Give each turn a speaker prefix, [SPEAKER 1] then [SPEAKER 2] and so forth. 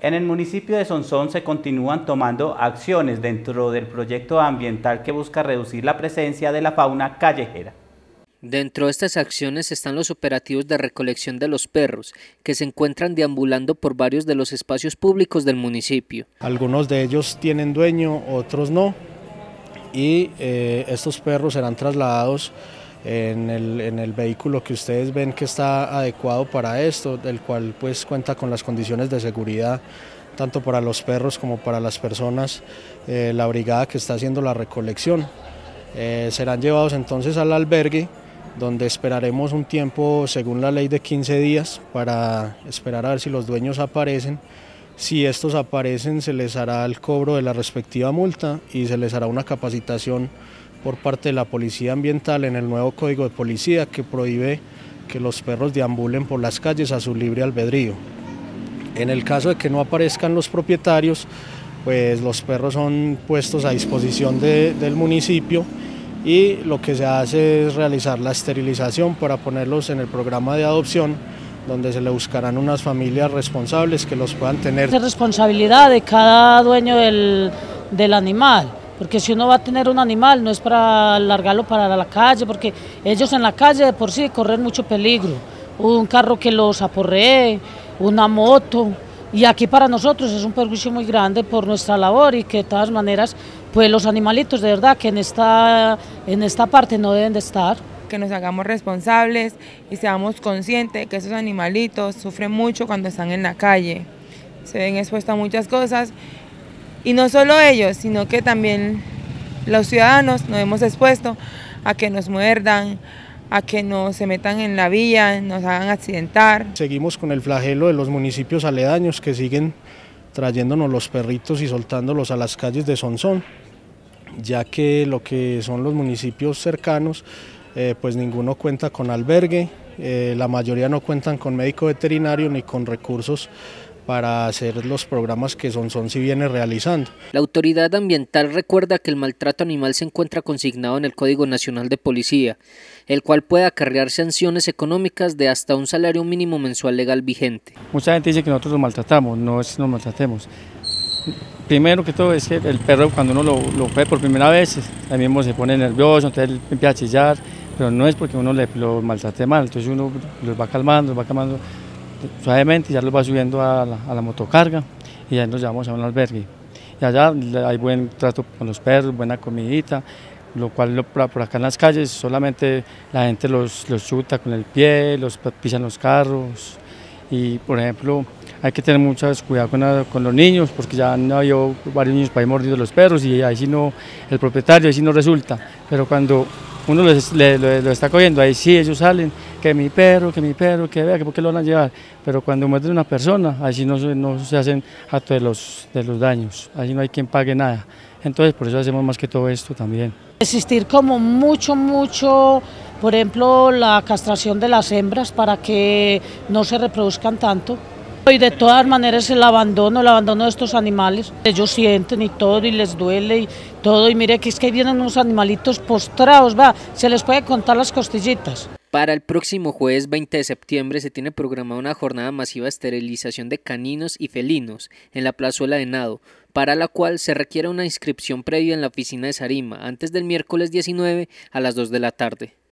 [SPEAKER 1] En el municipio de Sonsón se continúan tomando acciones dentro del proyecto ambiental que busca reducir la presencia de la fauna callejera.
[SPEAKER 2] Dentro de estas acciones están los operativos de recolección de los perros, que se encuentran deambulando por varios de los espacios públicos del municipio.
[SPEAKER 3] Algunos de ellos tienen dueño, otros no, y eh, estos perros serán trasladados en el, en el, vehículo que ustedes ven que está adecuado para esto, del cual pues cuenta con las condiciones de seguridad tanto para los perros como para las personas, eh, la brigada que está haciendo la recolección. Eh, serán llevados entonces al albergue donde esperaremos un tiempo según la ley de 15 días para esperar a ver si los dueños aparecen. Si estos aparecen se les hará el cobro de la respectiva multa y se les hará una capacitación por parte de la Policía Ambiental en el nuevo Código de Policía que prohíbe que los perros deambulen por las calles a su libre albedrío. En el caso de que no aparezcan los propietarios, pues los perros son puestos a disposición de, del municipio y lo que se hace es realizar la esterilización para ponerlos en el programa de adopción donde se le buscarán unas familias responsables que los puedan tener.
[SPEAKER 4] Es responsabilidad de cada dueño del animal porque si uno va a tener un animal no es para largarlo para la calle, porque ellos en la calle de por sí corren mucho peligro, un carro que los aporree, una moto, y aquí para nosotros es un perjuicio muy grande por nuestra labor y que de todas maneras, pues los animalitos de verdad que en esta, en esta parte no deben de estar.
[SPEAKER 5] Que nos hagamos responsables y seamos conscientes que esos animalitos sufren mucho cuando están en la calle, se ven expuestos a muchas cosas y no solo ellos, sino que también los ciudadanos nos hemos expuesto a que nos muerdan, a que no se metan en la vía, nos hagan accidentar.
[SPEAKER 3] Seguimos con el flagelo de los municipios aledaños que siguen trayéndonos los perritos y soltándolos a las calles de Sonsón, ya que lo que son los municipios cercanos, eh, pues ninguno cuenta con albergue, eh, la mayoría no cuentan con médico veterinario ni con recursos para hacer los programas que Son Son si viene realizando.
[SPEAKER 2] La autoridad ambiental recuerda que el maltrato animal se encuentra consignado en el Código Nacional de Policía, el cual puede acarrear sanciones económicas de hasta un salario mínimo mensual legal vigente.
[SPEAKER 6] Mucha gente dice que nosotros nos maltratamos, no es que nos maltratemos. Primero que todo es que el perro cuando uno lo, lo ve por primera vez, también mismo se pone nervioso, entonces empieza a chillar, pero no es porque uno le, lo maltrate mal, entonces uno los va calmando, los va calmando suavemente, ya los va subiendo a la, motocarga y ya nos llevamos a un albergue. Y allá hay buen trato con los perros, buena comidita, lo cual por acá en las calles solamente la gente los, chuta con el pie, los pisan los carros y por ejemplo hay que tener mucho cuidado con, con, los niños porque ya han habido varios niños para ir mordidos los perros y ahí sí no, el propietario ahí sí no resulta, pero cuando uno lo, está cogiendo, ahí sí ellos salen, que mi perro, que mi perro, que vea, que por qué lo van a llevar, pero cuando muerde una persona, ahí sí no, no se hacen actos de los, de los daños, ahí no hay quien pague nada, entonces por eso hacemos más que todo esto también.
[SPEAKER 4] Existir como mucho, mucho, por ejemplo, la castración de las hembras para que no se reproduzcan tanto. Y de todas maneras el abandono, el abandono de estos animales, ellos sienten y todo y les duele y todo. Y mire que es que vienen unos animalitos postrados, va, se les puede contar las costillitas.
[SPEAKER 2] Para el próximo jueves 20 de septiembre se tiene programada una jornada masiva de esterilización de caninos y felinos en la plazuela de Nado, para la cual se requiere una inscripción previa en la oficina de Sarima antes del miércoles 19 a las 2 de la tarde.